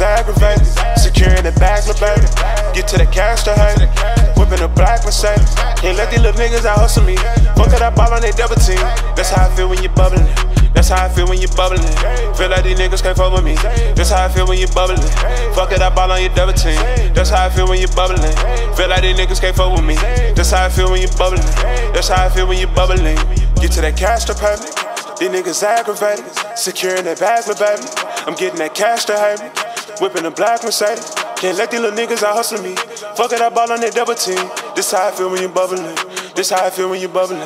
aggravated. Securing the bags, little baby. Get to the cash to hate. Whipping a black Mercedes. Can't let these little niggas out hustle me. Fuck I ball on they double team. That's how I feel when you're bubbling. That's how I feel when you bubbling. Feel like these niggas can't fuck with me. That's how I feel when you bubbling. Fuck it, I ball on your double team. That's how I feel when you bubbling. Feel like these niggas can't fuck with me. That's how I feel when you bubbling. That's how I feel when you bubbling. Get to that cash to pay me. These niggas aggravated. Securing that bag, little baby. I'm getting that cash to hate me. Whipping a black Mercedes. Can't let these little niggas out hustle me. Fuck it, I ball on that double team. This how I feel when you bubbling. This how I feel when you bubbling.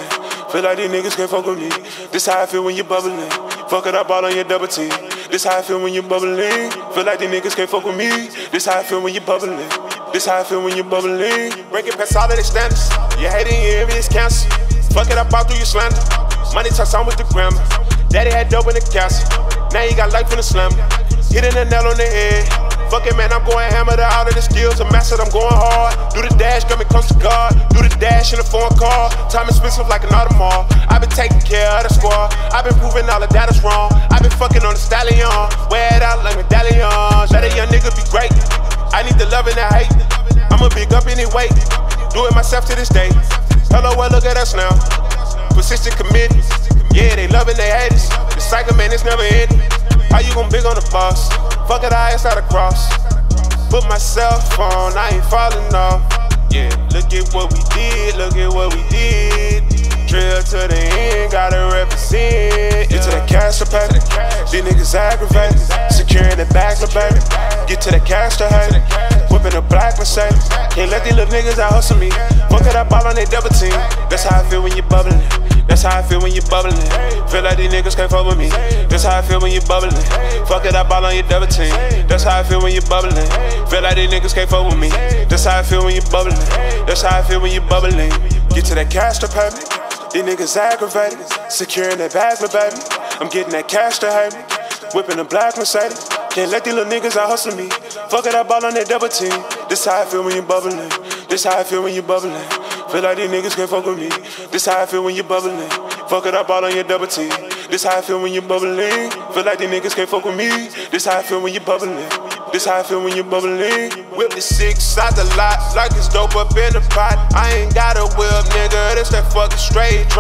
Feel like these niggas can't fuck with me. This how I feel when you bubbling. Fuck it, I ball on your double team. This how I feel when you bubbling. Feel like these niggas can't fuck with me. This how I feel when you bubbling. This how I feel when you bubbling. Breaking past all of the standards. You hating, you envy, it's cancer. Fuck it, I ball through your slander. Money talks on with the grammar. Daddy had dope in the castle. Now you got life in the slammer. Hitting the nail on the head. Fuck it, man, I'm going hammer the all of the skills. I'm mastered, I'm going hard. Do the dash, coming close to God. Do the dash in a foreign car. Time is expensive like an Audemars. I've been taking care of the squad. I've been proving all that is wrong. I've been fucking on the stallion. Wear it out like medallions. Let a young nigga be great. I need the love and the hate. I'ma big up anyway. Do it myself to this day. Hello, well, look at us now. Persistent committed. Yeah, they loving they haters. The cycle, man, it's never ending. How you gon' big on the boss? Fuck it, I ass out across. Put myself on, I ain't falling off. Yeah, look at what we did, look at what we did. Drill to the end, gotta represent. Get to the cash pay. These niggas aggravated. Securing the bags, little baby. Get to the cash to hate. Whipping a black Mercedes. Can't let these little niggas out hustle me. Fuck it, I ball on they double team. That's how I feel when you bubbling. That's how I feel when you bubbling. Feel like these niggas can't fuck with me. That's how I feel when you bubbling. Fuck it, I ball on your double team. That's how I feel when you bubbling. Feel like these niggas can't fuck with me. That's how I feel when you bubbling. That's how I feel when you bubbling. Get to that cash me. These niggas aggravated. Securing that bag, little baby. I'm getting that cash to hate me. Whipping a black Mercedes. Can't let these little niggas out hustle me. Fuck it, I ball on that double team. This how I feel when you bubbling. This how I feel when you bubbling. Feel like these niggas can't fuck with me. This how I feel when you bubbling. Fuck it, I ball on your double team. This how I feel when you bubbling. Feel like these niggas can't fuck with me. This how I feel when you bubbling. This how I feel when you bubbling. Whip the six out the lot, like it's dope up in the pot. I ain't got a whip,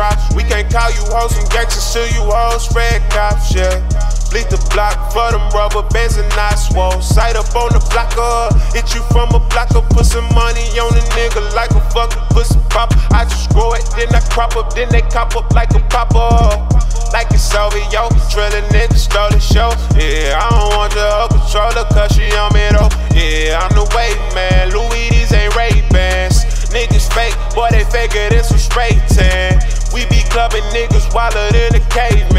drop. We can't call you hoes and gangsters till you hoes spread cops, yeah. Bleed the block for them rubber bands and I swole. Sight up on the blocker, uh, hit you from a blocker. Put some money on a nigga like a fucking pussy pop. I just grow it, then I crop up, then they cop up like a popper. Uh. Like it's over, yo. Drilling niggas stole the show. Yeah, I don't want the whole controller, cause she on me though. Yeah, I'm the way, man. Louis, niggas wilder than a caveman.